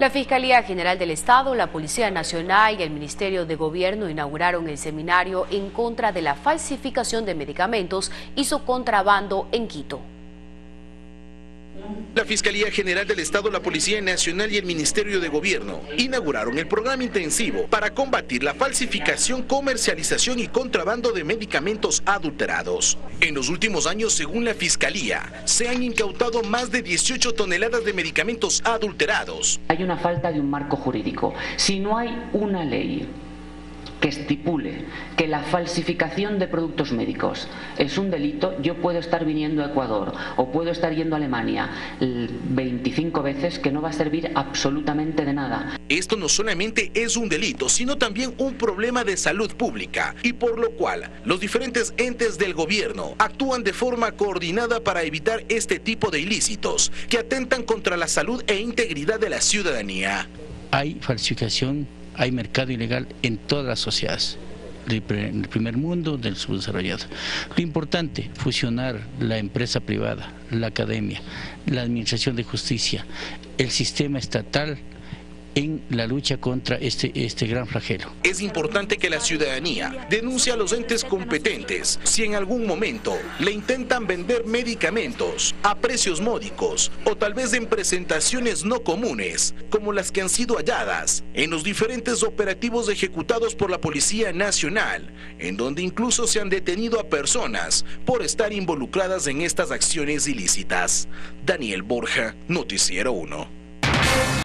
La Fiscalía General del Estado, la Policía Nacional y el Ministerio de Gobierno inauguraron el seminario en contra de la falsificación de medicamentos y su contrabando en Quito. La Fiscalía General del Estado, la Policía Nacional y el Ministerio de Gobierno inauguraron el programa intensivo para combatir la falsificación, comercialización y contrabando de medicamentos adulterados. En los últimos años, según la Fiscalía, se han incautado más de 18 toneladas de medicamentos adulterados. Hay una falta de un marco jurídico. Si no hay una ley que estipule que la falsificación de productos médicos es un delito, yo puedo estar viniendo a Ecuador o puedo estar yendo a Alemania 25 veces que no va a servir absolutamente de nada. Esto no solamente es un delito, sino también un problema de salud pública y por lo cual los diferentes entes del gobierno actúan de forma coordinada para evitar este tipo de ilícitos que atentan contra la salud e integridad de la ciudadanía. Hay falsificación hay mercado ilegal en todas las sociedades del primer mundo, del subdesarrollado. Lo importante, fusionar la empresa privada, la academia, la administración de justicia, el sistema estatal, en la lucha contra este, este gran flagelo. Es importante que la ciudadanía denuncie a los entes competentes si en algún momento le intentan vender medicamentos a precios módicos o tal vez en presentaciones no comunes, como las que han sido halladas en los diferentes operativos ejecutados por la Policía Nacional, en donde incluso se han detenido a personas por estar involucradas en estas acciones ilícitas. Daniel Borja, Noticiero 1.